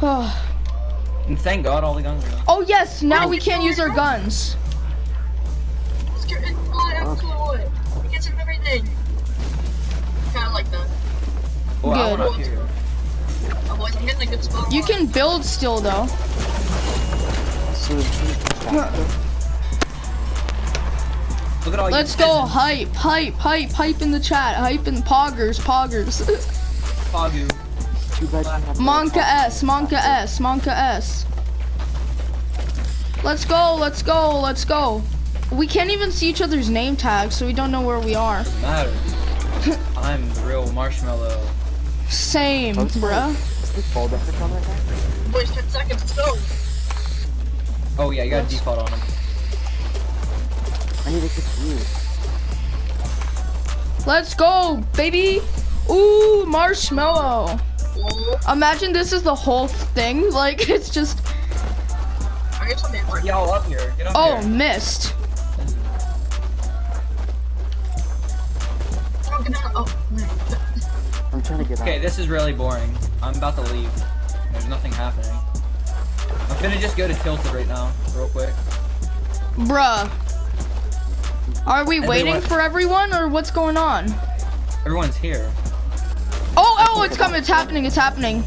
Oh, And thank God all the guns are gone. oh yes, now we can't use our guns. Let's get it. Oh, that's cool. We get some everything. Kinda like that. Oh, I Good. up here. Oh, boys, I'm getting a good spot. You can build still though. Look at all Let's you go hype, hype, hype, hype in the chat, hype in poggers, poggers. Fagu. Too bad you have monkaS, Monka S, monkaS. Let's go, let's go, let's go. We can't even see each other's name tags, so we don't know where we are. Matters. I'm the real Marshmello. Same, What's my- bruh. Is the fallback on right now? Boys, 10 seconds. Let's go. Oh yeah, you got Let's- default on him. I need to confused. Let's go, baby. Ooh, Marshmello. Imagine this is the whole thing. Like, it's just, I get some damage. Get all up here. Get up oh, here. missed. Get out. Man. I'm trying to get Okay, out. this is really boring. I'm about to leave. There's nothing happening. I'm gonna just go to Tilted right now, real quick. Bruh. Are we waiting for everyone, or what's going on? Everyone's here. Oh, oh, it's coming, it's happening, it's happening.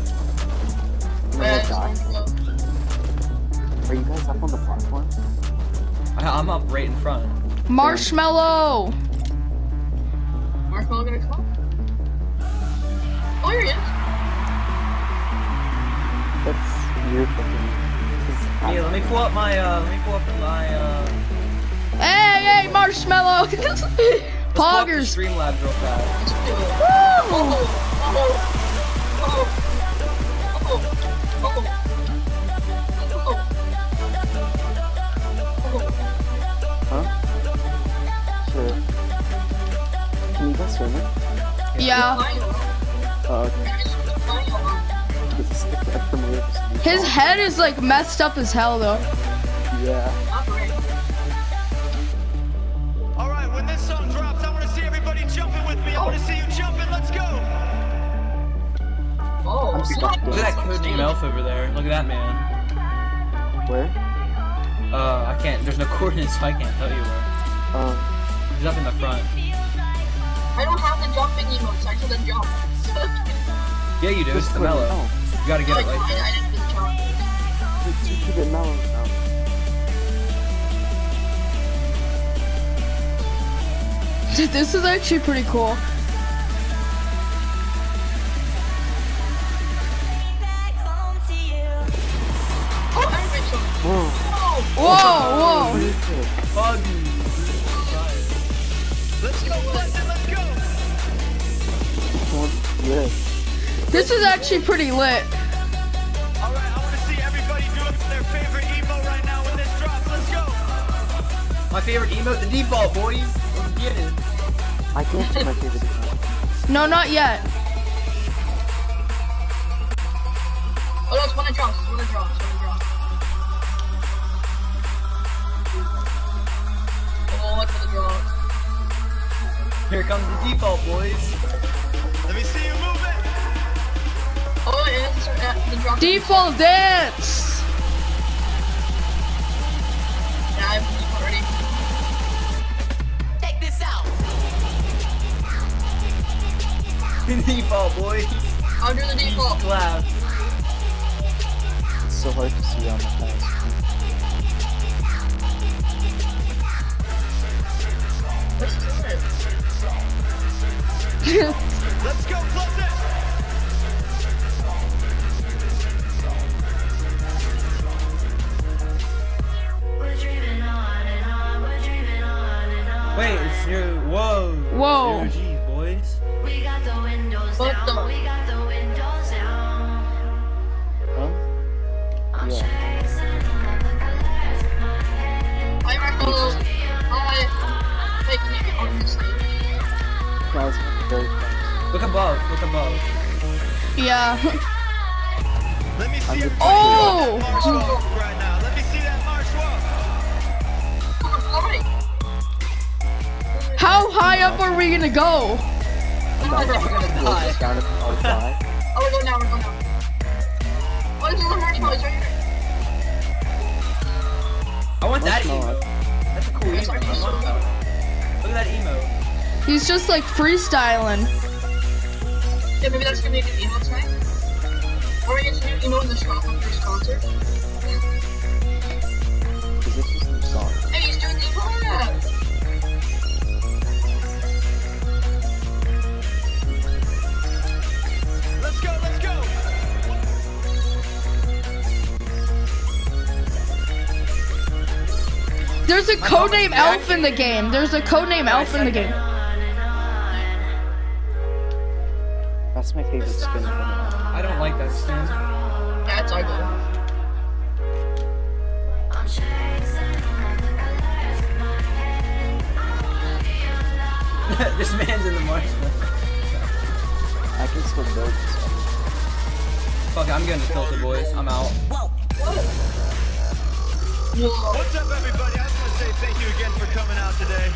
I'm Man, gonna it's die. time to go. Are you guys up on the platform? I, I'm up right in front. Marshmello. Marshmello gonna come? Oh, here he is. That's weird looking. This Hey, let me pull up my, uh, let me pull up my, uh, Hey, hey, Marshmello. let's pull up the Poggers. Streamlabs real fast. Let's do it. Woo! Huh? Sure. Can you guys hear me? Yeah. Uh, okay. This is the from here. His head is like messed up as hell though. Yeah. I'm stuck. Look at that codename elf over there. Look at that man. Where? Uh, I can't, there's no coordinates, so I can't tell you where. Um, He's up in the front. I don't have the jumping emotes. I said the jump. Yeah, you do. It's the where- mellow. Oh, You gotta get I, it right there. I didn't jump. it's you keep it mellow now. This is actually pretty cool. This is actually pretty lit. All right, I want to see everybody doing their favorite emo right now when this drops. Let's go. My favorite emote, the default, boys. Let's get it. I can't see my favorite emote. No, not yet. oh, that's when it drops. When it drops. When it drops. Oh, look at the drops. Here comes the default, boys. Is. Default dance. Yeah, I've already. default, boys. I'll do the default. Clap. It's so hard to see on the phone. Let's do it. Hi, Marshmello. Hi. Hey, can you get on this stage? Guys, very fast. Look above. Look above. Yeah. Let me see I'm Oh! doing that march walk right now. Let me see that march walk. How high up are we gonna go? I'm We're all gonna gonna die. die. Down if we all die. Oh, we're going down, we're going down. What is the Marshmello. Right here. I want that No, emote. That's a cool That's emote. so want good. that. Look at that emote. He's just like freestyling. Yeah, maybe that's gonna be a good emo tonight. Or we get to do emo in the shop after his concert. Is this just a song? There's a codename Elf in the game. There's a codename Elf in the game. That's my favorite skin. I don't like that skin. That's ugly. I'm chasing the colors in my head. I wanna be alive. this man's in the marshmallow. I can still build this. one. Fuck, I'm getting tilted, boys. I'm out. Whoa. What's up, everybody? I just want to say thank you again for coming out today.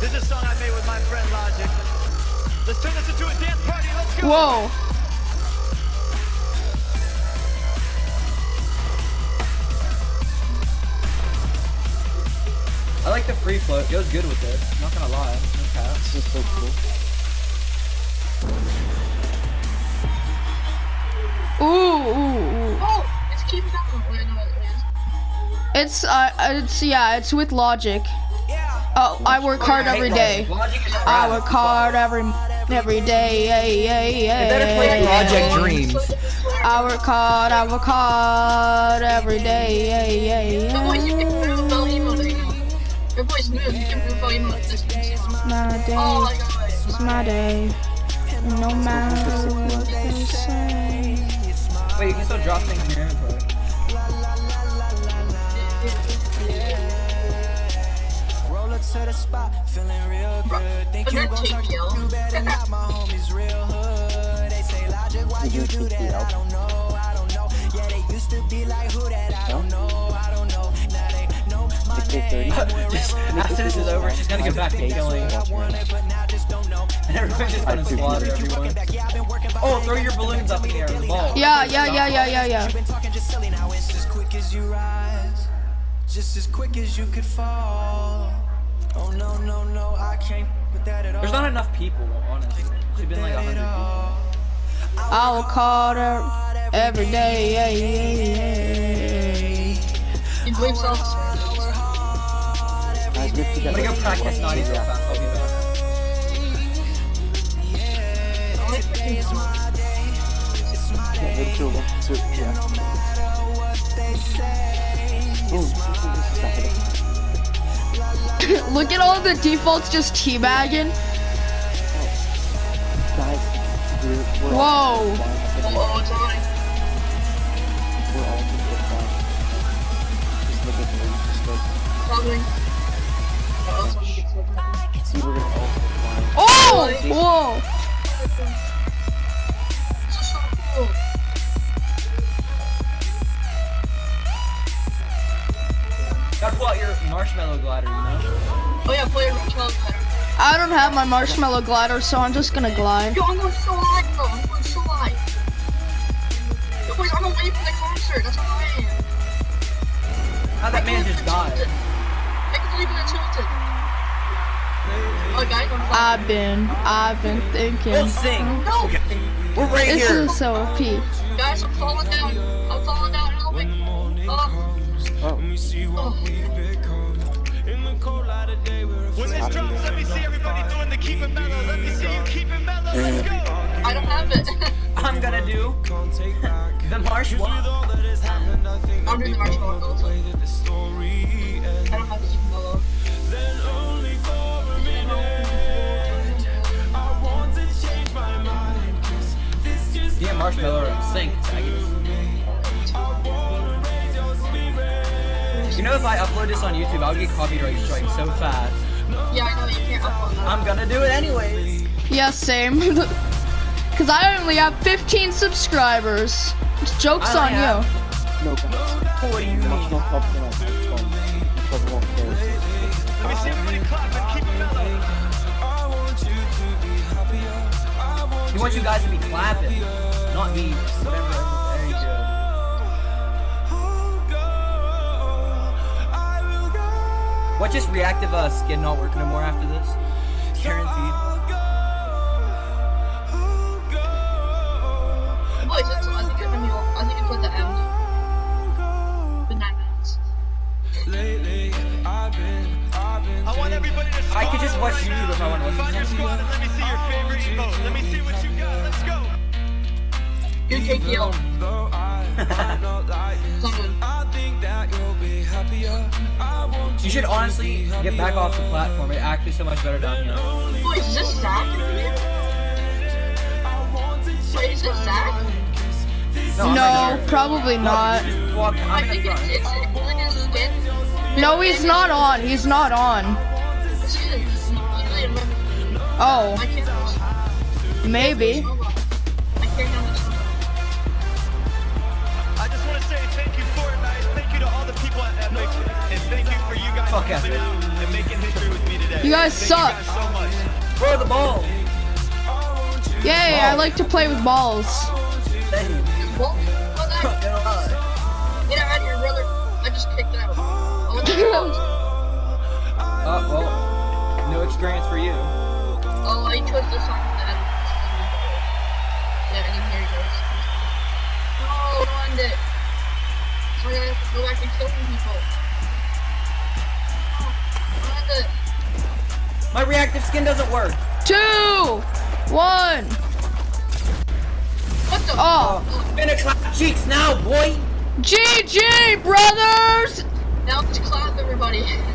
This is a song I made with my friend Logic. Let's turn this into a dance party. Let's go. Whoa. I like the free float. Goes good with it. I'm not gonna lie. No cap. This is so cool. Ooh, ooh, ooh. Oh, it's keep going. It's uh, it's yeah, it's with logic. Oh, I work hard every day. I work hard every every day. Yeah, yeah, yeah. Better play Logic. Dreams. I work hard, I work hard every day. Yeah, yeah, But boys, you can yeah. move Bell emo to emo. Your boys move, you can move Bell emo to this one. My day, Oh it's my day. No matter what they say. Wait, you can still drop things in your inventory. Spot, feeling real good. Think you Under gon' turn TPL. you better not my homies real hood. They say logic, why you do that? I don't know, I don't know. Yeah, they used to be like who that? I don't know, I don't know. Now they know my Like K30. name. just after this is over, she's gonna get back to killing. I want it, but now don't know. And everyone's just gonna slaughter everyone. Yeah, I've been working Oh, throw your balloons up in the air. The ball. Yeah, yeah, yeah, yeah, yeah, yeah. been talking just silly now. It's as quick as you rise, just as quick as you could fall. Oh no, no, no, I can't with that at all. There's not enough people, honestly. There's been like a hundred people. I work hard er- every day. Yeah, yeah, yeah. He blames off. Guys, we have to I'm gonna go practice naughty real fast. I'll be back. I like the emo. Yeah, hit two, one, two, yeah. Ooh, this is the head. Look at all the defaults just teabagging. Whoa. Oh. Oh, hit. Gotta pull out your marshmallow glider, you know? Oh yeah, play a retail player. I don't have my marshmallow glider, so I'm just gonna glide. Yo, I'm going so high, bro. I'm going so high. Yo, boys, I'm away from the concert. That's how I am. How'd that man just die? I can believe it tilted. Oh, guys, I'm fine. I've been, I've been thinking. We'll sing. No! We're right This here. is so OP. Guys, I'm falling down. I'm falling down. Help me. Oh. Oh, When this drops, let me see everybody doing the keep it mellow. Let me see you keep it mellow. Let's go. I don't have it. I'm gonna do the Marshmello. I'm doing the Marshmello also. I don't have the even mellow. Me and Marshmello are in sync. You know, if I upload this on YouTube, I would get copyright strike so fast. Yeah, I know you can't upload that. I'm gonna do it anyways. Yeah, same. Cause I only have 15 subscribers. Joke's I on have- you. no, guys. What do you mean? National Club tonight. It's fun. Because won't play. Let me see everybody clap and keep it mellow. He wants you guys to be clapping, not me. Whatever. What just reactive uh, skin not working no more after this? Guaranteed. Boys, it's, I think it's, I think it's at the end. The nine minutes. I want everybody to I could just watch YouTube if I want to listen Find to your squad and let me see your favorite emote. Let me see what you got. Let's go. Good take Yale. Someone. You should honestly get back off the platform. It's actually so much better down here. Boys, is this Zach in here? Wait, is this Zach? I'm No, right probably not. Just walk. I I'm in think it's, front. it's, it's like. No, he's not on. He's not on. It's his. I remember. Oh, I maybe. Epic. And thank you for you guys Fuck coming out and making history with me today. You guys thank suck. you guys so much. Throw the ball. Yay, I like to play with balls. Thank you. Well, well, that, Get out of here, brother. I just kicked out. I want to close. Uh, well, no experience for you. Oh, I chose this song go back and kill some people. No, don't end it. My reactive skin doesn't work. Two, one. What the? Oh, Finna oh, clap cheeks now, boy. GG, brothers! Now let's clap, everybody.